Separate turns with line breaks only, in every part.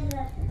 rồi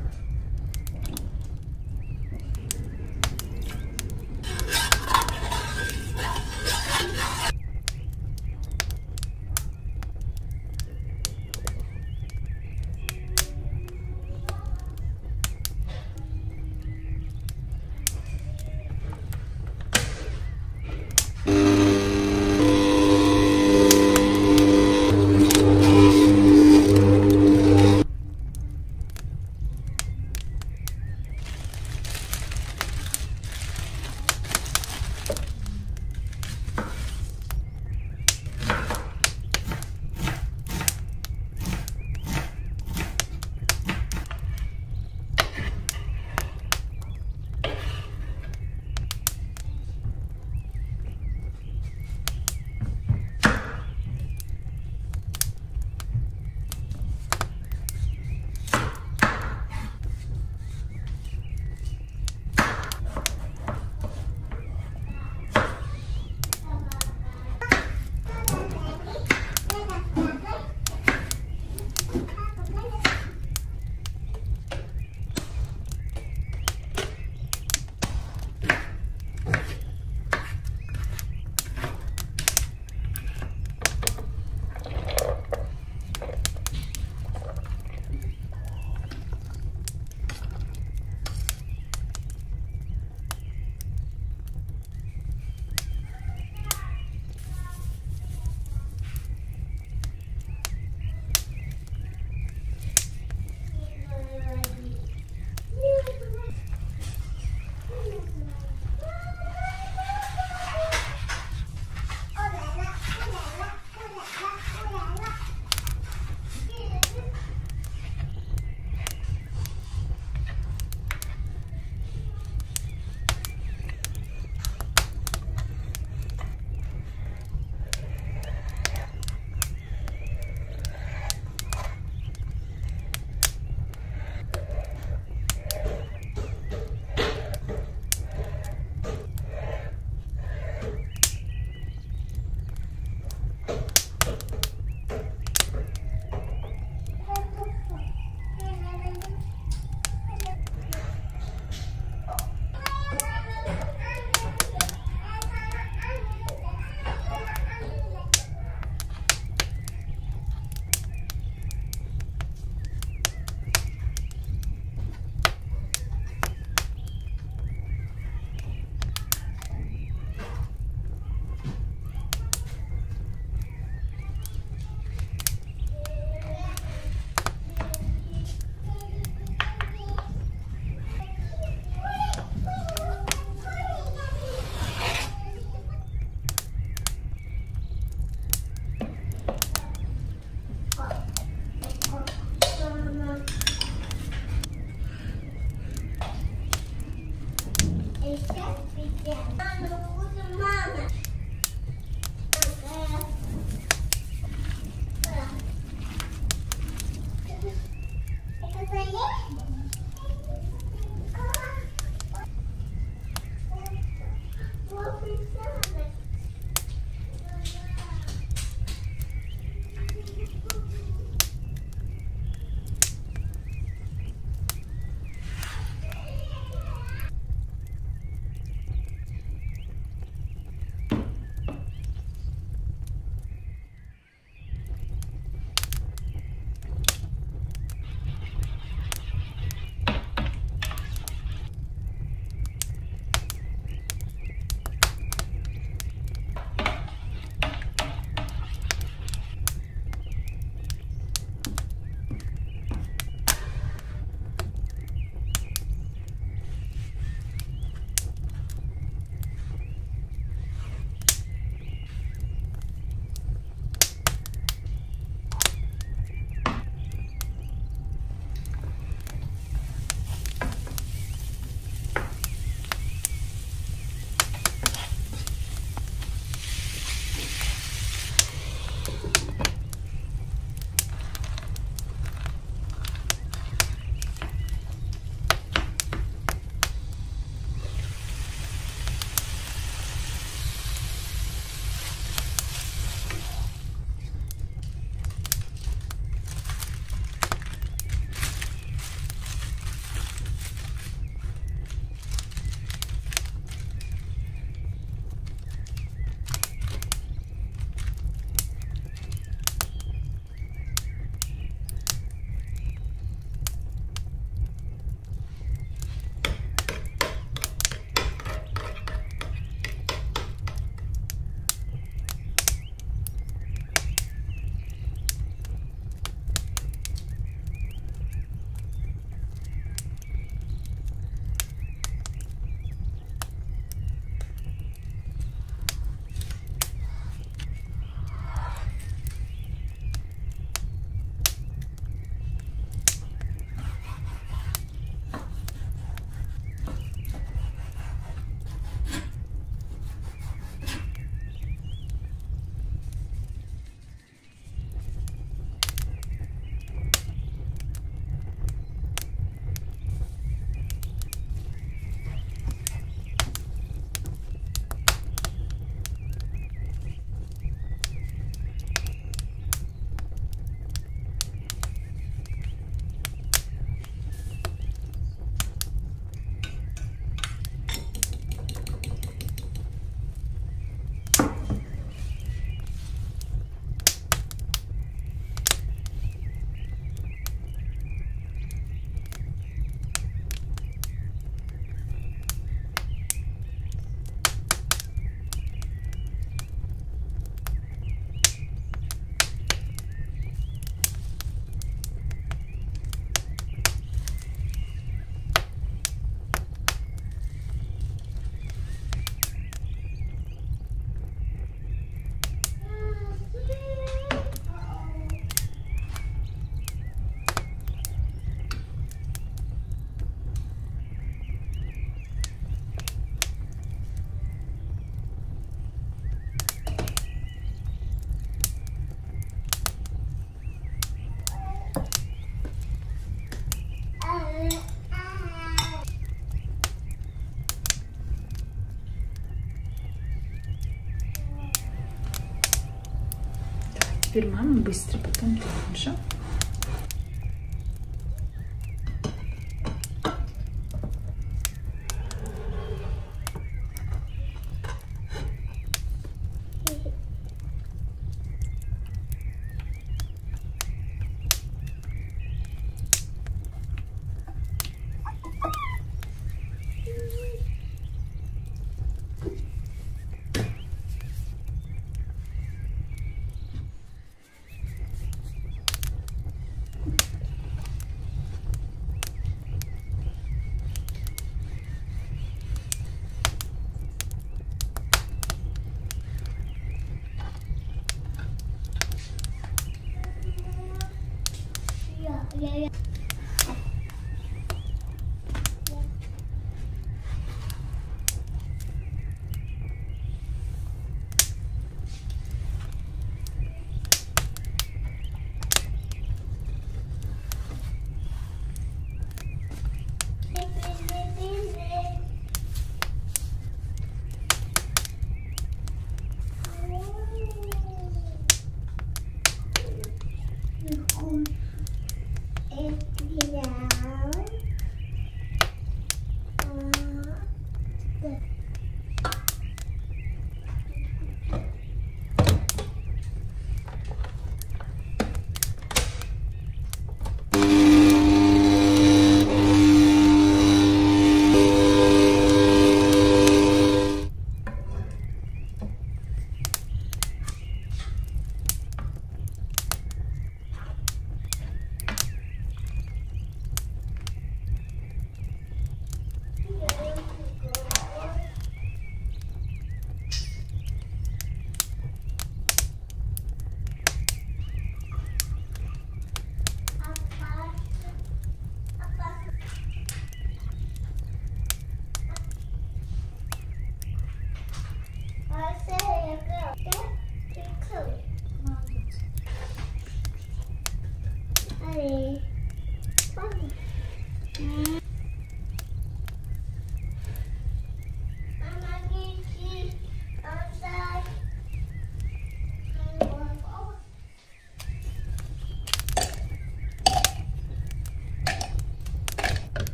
Теперь мама быстро, потом ты, хорошо?